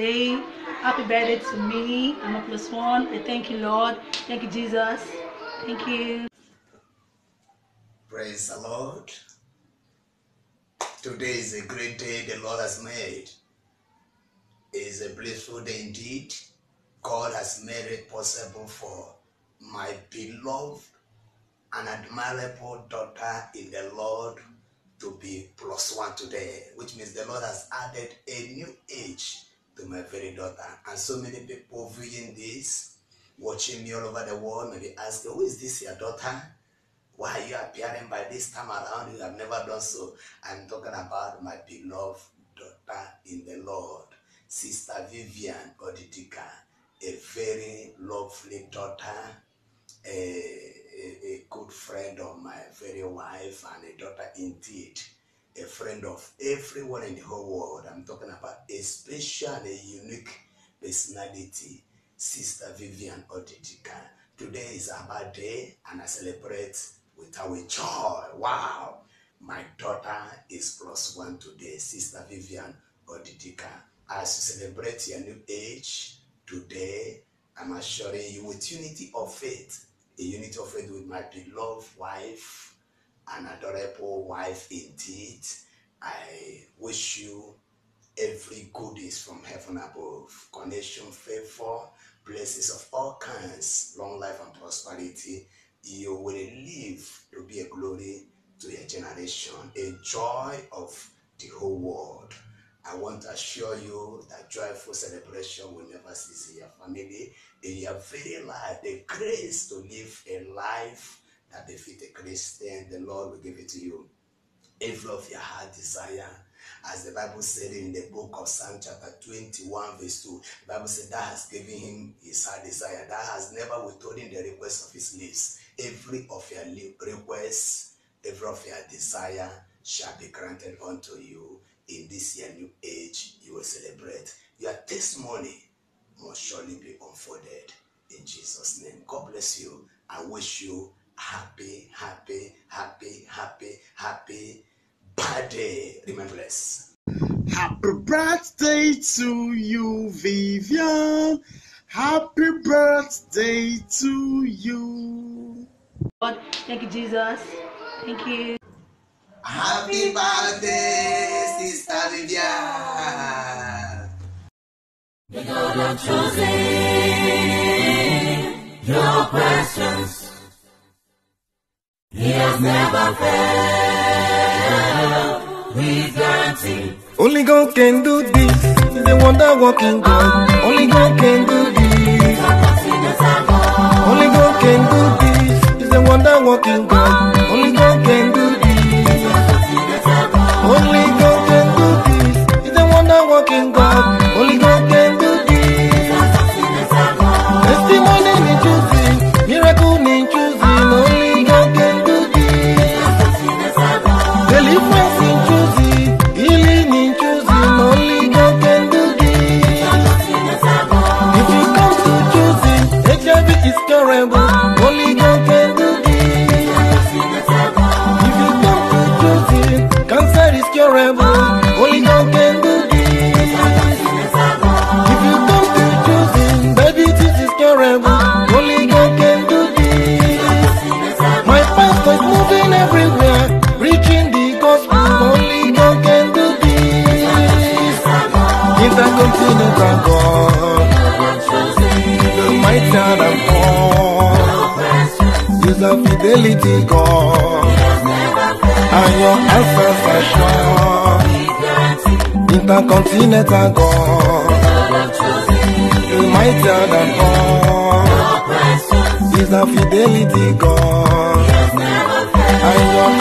Happy birthday to me. I'm a plus one. I thank you, Lord. Thank you, Jesus. Thank you. Praise the Lord. Today is a great day the Lord has made. It is a blissful day indeed. God has made it possible for my beloved and admirable daughter in the Lord to be plus one today, which means the Lord has added a new age to my very daughter. And so many people viewing this, watching me all over the world, maybe asking, Who is this your daughter? Why are you appearing by this time around? You have never done so. I'm talking about my beloved daughter in the Lord, Sister Vivian Odidika, a very lovely daughter, a, a, a good friend of my very wife, and a daughter indeed, a friend of everyone in the whole world. I'm talking about a special a unique personality, Sister Vivian Odidika. Today is our birthday, and I celebrate with our joy. Wow! My daughter is plus one today, Sister Vivian Odidika. As you celebrate your new age today, I'm assuring you with unity of faith, a unity of faith with my beloved wife, an adorable wife indeed. I wish you every goodies from heaven above, connection, favor, blessings of all kinds, long life and prosperity. You will live to be a glory to your generation, a joy of the whole world. I want to assure you that joyful celebration will never cease in your family, in your very life. The grace to live a life that befits a Christian, the Lord will give it to you. Every of your heart desire, as the Bible said in the book of Psalm chapter 21, verse 2, the Bible said that has given him his heart desire, that has never withholding the request of his lips. Every of your requests, every of your desire shall be granted unto you in this year new age you will celebrate. Your testimony must surely be unfolded in Jesus' name. God bless you. I wish you happy, happy, happy, happy, happy birthday. Remember bless. Happy birthday to you, Vivian. Happy birthday to you. Lord, thank you, Jesus. Thank you. Happy birthday, Sister Vivian. The God of choosing your questions. He has never failed. We guarantee. Only God can do this. He's a wonder working God. Only God can do this. Only God can do this. He's a wonder working God. Only God can do this. Only God can do this. He's a wonder working God. Only God Intercontinental God, the mighty and God, is a fidelity God, and your answers are sure. Intercontinental God, the mighty and God, is a fidelity God, and your answers